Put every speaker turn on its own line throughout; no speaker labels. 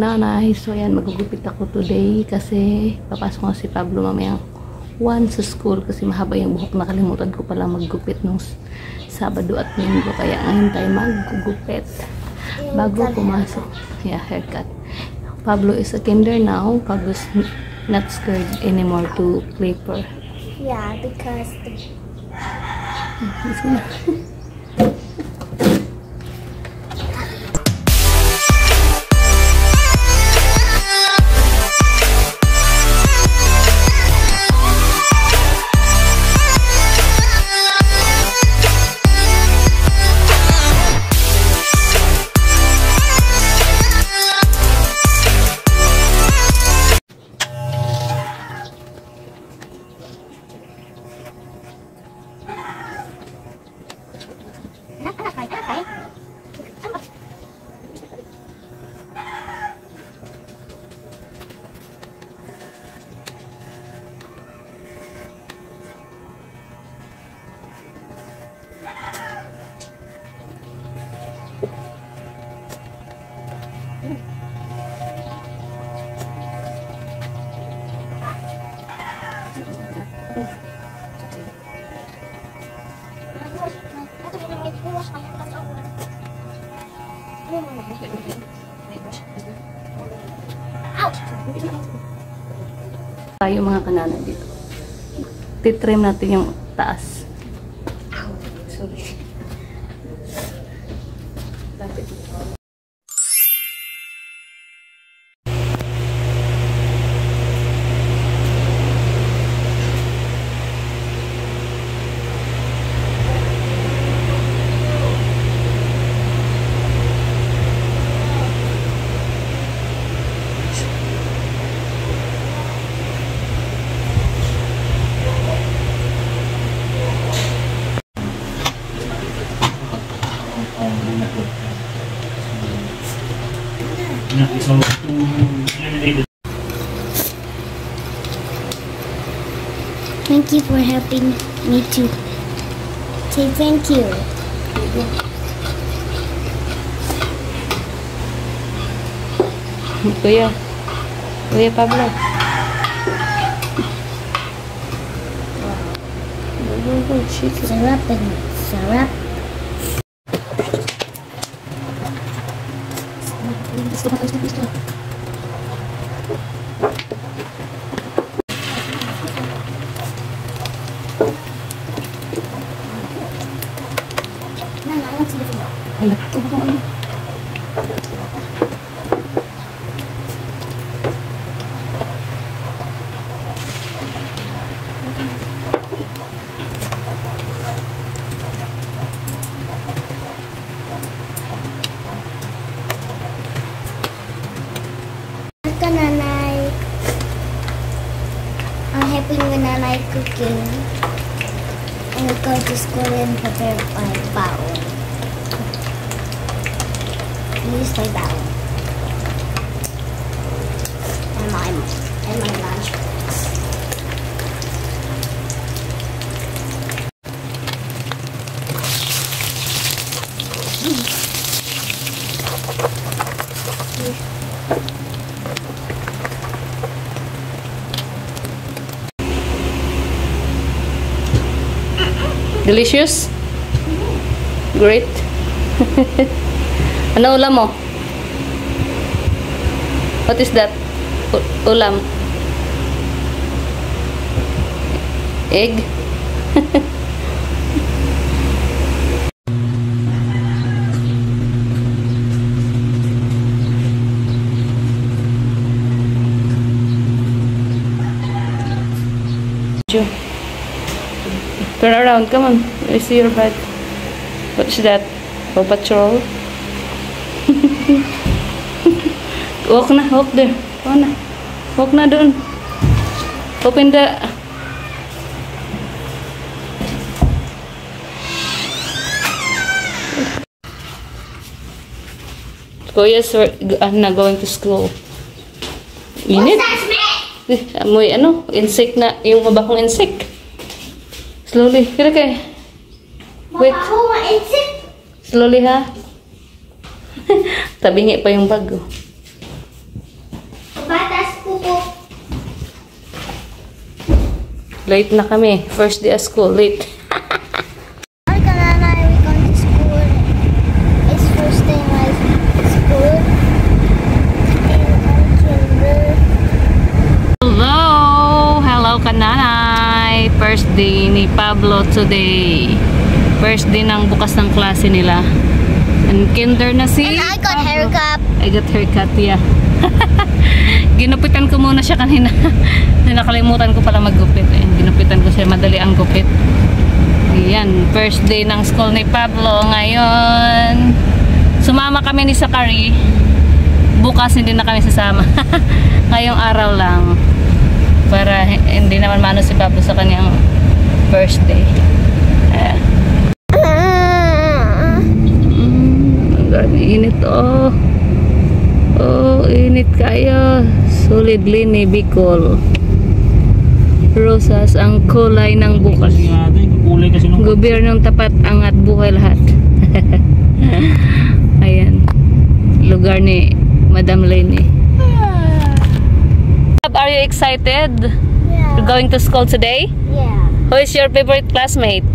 Nanay, so ayan, magugupit ako today kasi papasok ko si Pablo mamayang 1 sa school kasi mahaba yung buhok. Nakalimutan ko pala maggupit nung Sabado at Linggo. Kaya ngayon tayo maggugupit bago pumasok. Yeah, haircut. Pablo is a kinder now. Pablo's not scared anymore to clipper.
Yeah, because the
tayo mga kanana dito. Titrim natin yung taas.
Thank you for helping me to say thank you.
Kuya. Kuya Pablo.
Sarap and sarap. Ito cooking. And we go to school and prepare my bowl. Use my bowl. And my and my lunch
Delicious? Great. ano ulam mo? What is that? U- ulam. Egg? Turn around, come on. Me see your bag. What is that? Paw Patrol? walk na, walk there. Walk na. Walk na doon. Open the... Kuya's uh, na going to school. Init. Eh, amoy ano, insect na, yung mabakong insect. Slowly. Kira kay. Wait. Slowly ha. Tabingi pa yung bago. Batas po po. Late na kami. First day of school. Late. Kananay! First day ni Pablo today. First day ng bukas ng klase nila. And kinder na si
And I got
Pablo.
haircut.
I got haircut, yeah. Ginupitan ko muna siya kanina. Nakalimutan ko pala maggupit. Ayun, ginupitan ko siya. Madali ang gupit. Ayan, first day ng school ni Pablo ngayon. Sumama kami ni Sakari. Bukas hindi na kami sasama. Ngayong araw lang. Para hi- hindi naman mano si Pablo sa kanyang first day. Ayan. Mm, ang grabe init oh. Oh, init kayo. Solidly ni Bicol. Rosas ang kulay ng bukas. Gobyernong tapat, angat buhay lahat. Ayan. Lugar ni Madam Lenny. Are you excited?
Yeah.
You're going to school today?
Yeah.
Who is your favorite classmate?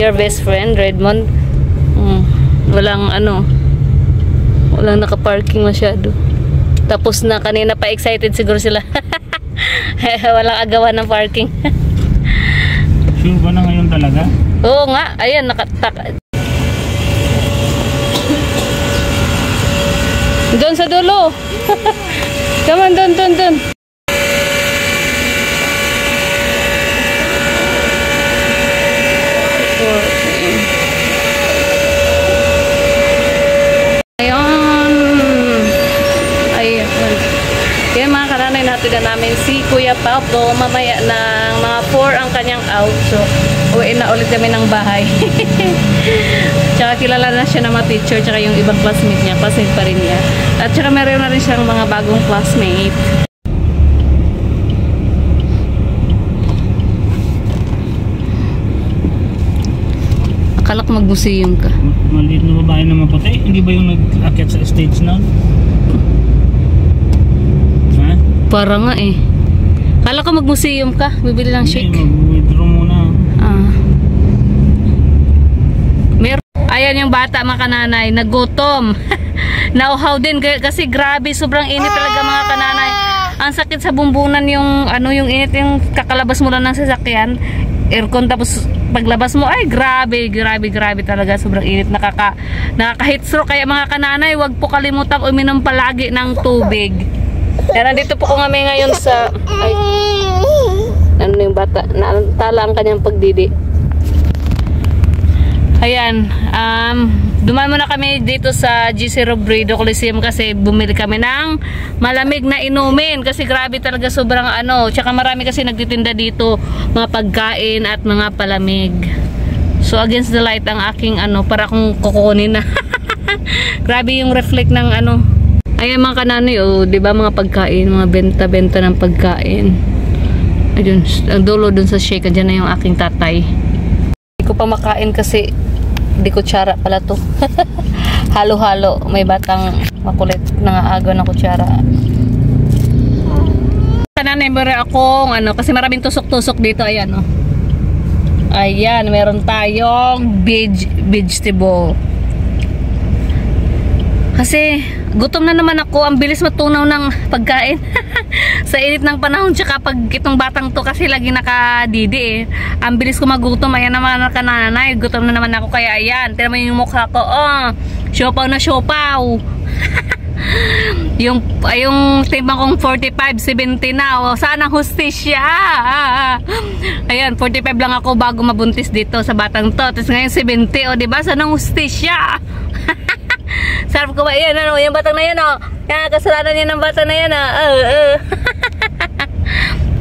Your best friend, Redmond? Mm, walang ano, walang nakaparking masyado. Tapos na kanina pa excited siguro sila. walang agawan ng parking.
Sure ba na ngayon talaga?
Oo nga, ayan, nakatak. Doon sa dulo. Come on, doon, doon, doon. Ayun. Ayun. Kaya mga natin na namin si Kuya Pablo mamaya ng mga 4 ang kanyang out. So, uwi na ulit kami ng bahay. tsaka kilala na siya ng mga teacher tsaka yung ibang classmate niya. Classmate pa rin niya. At tsaka meron na rin siyang mga bagong classmate. Akala ko mag-museum ka.
Maliit na babae na maputi. Hindi ba yung nag-akit sa stage na?
Para nga eh. Akala ko mag-museum ka. Bibili ng
Hindi,
shake.
mag-withdraw muna.
Ah. Mer Ayan yung bata mga kananay, nagutom. Nauhaw din kasi grabe, sobrang init talaga mga kananay. Ang sakit sa bumbunan yung ano yung init yung kakalabas mo lang ng sasakyan. Aircon tapos paglabas mo ay grabe, grabe, grabe talaga sobrang init nakaka nakaka-heat stroke kaya mga kananay, wag po kalimutang uminom palagi ng tubig. Kaya nandito po kami ngayon sa ay ano yung bata, natala ang kanyang pagdidi. Ayan, um, dumaan muna kami dito sa GC Robredo Coliseum kasi bumili kami ng malamig na inumin kasi grabe talaga sobrang ano, tsaka marami kasi nagtitinda dito mga pagkain at mga palamig. So against the light ang aking ano, para kung kukunin na. grabe yung reflect ng ano. Ayan mga kananoy, oh, 'di ba mga pagkain, mga benta-benta ng pagkain. Ayun, ang dulo dun sa shake, dyan na yung aking tatay. Hindi ko pa makain kasi di kutsara pala to. Halo-halo. May batang makulit na agaw ng kutsara. Kananay meron akong ano, kasi maraming tusok-tusok dito. Ayan, oh. Ayan, meron tayong veg vegetable. Kasi gutom na naman ako, ang bilis matunaw ng pagkain. sa init ng panahon tsaka pag itong batang to kasi lagi nakadidi eh. Ang bilis ko magutom, ayan naman ang kananay, gutom na naman ako. Kaya ayan. Tira mo yung mukha ko, oh, siopaw na siopaw. yung yung timbang kong 45 70 na. Oh, sana hustisya. Ayan 45 lang ako bago mabuntis dito sa batang to. Tapos ngayon 70 oh di ba? Sana hustisya sarap ko ba yan ano yung batang na yan oh yan kasalanan yan ng bata na yan ah uh, uh.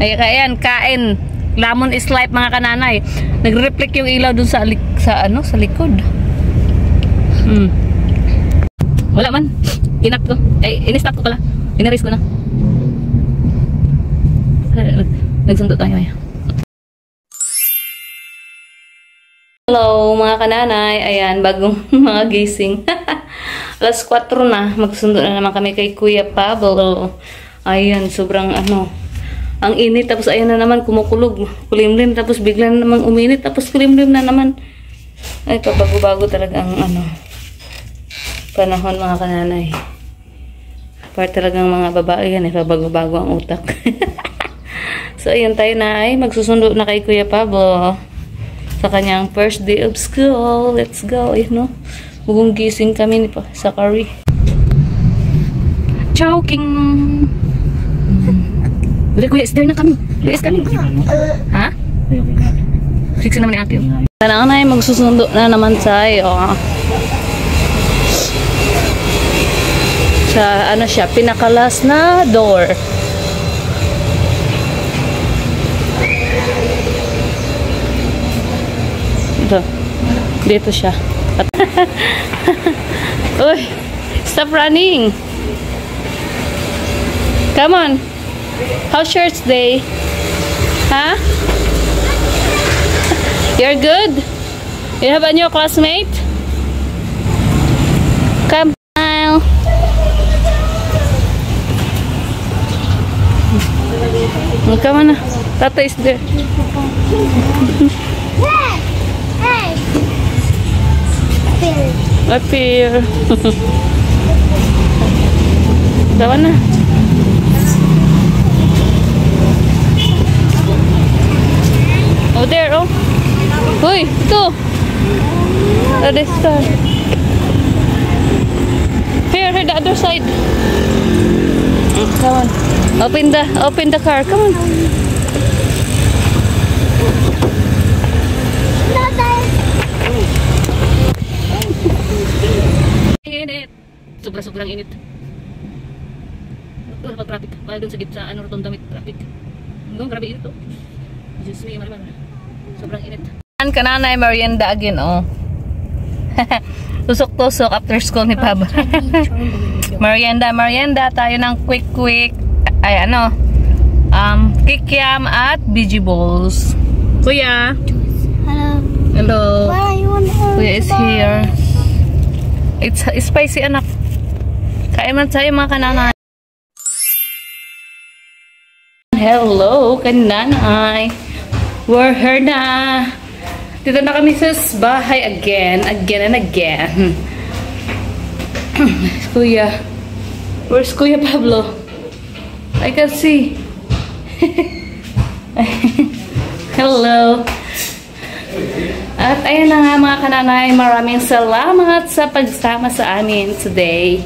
ayan kain lamon is life mga kananay nagre-reflect yung ilaw dun sa sa ano sa likod hmm wala man. Inap ko. Eh, in-stop ko pala. Inaris ko na. Nag- Nagsundo tayo. Ayan. Hello mga kananay. Ayan, bagong mga gising. Alas 4 na. Magsundo na naman kami kay Kuya Pablo. Ayan, sobrang ano, ang init tapos ayan na naman kumukulog, kulimlim tapos bigla na namang uminit tapos kulimlim na naman. Ay, pabago-bago talaga ang ano, panahon mga kananay. Part talagang mga babae yan eh, pabago-bago ang utak. so, ayan tayo na ay magsusundo na kay Kuya Pablo sa kanyang first day of school. Let's go, eh, no? Bugong gising kami ni pa sa curry. Choking! Ulit, kuya, isder na kami. Ulit, kami. Ha?
Okay na.
Fix naman ni ate. Sana na ay magsusundo na naman tayo. Sa ano siya, pinakalas na door. Ito. Dito siya. Uy! Stop running! Come on! How's church day? Huh? You're good? You have a new classmate? Come, smile. Come on. Tata is there. Up here. Na. Oh, there, oh. Uy, ito. Oh, this car. Here, here, the other side. Come on. Open the, open the car. Come on.
Tatay!
Init. Sobra-sobrang init. Wala pa traffic. Kaya dun sa gitsa, ano, rotunda may traffic. Hanggang grabe init to. Diyos me, marimar. Sobrang init. An ka nanay, merienda again, oh. Tusok-tusok after school ni Pab. merienda, merienda. Tayo ng quick-quick. Ay, ano? Um, kikiam at BG balls. Kuya.
Hello.
Hello. Kuya is here. It's, it's spicy anak. Kain man tayo mga kananay. Hello, kananay. We're here na. Dito na kami sa bahay again, again and again. Kuya. Where's Kuya Pablo? I can see. Hello. At ayun na nga mga kananay, maraming salamat sa pagsama sa amin today.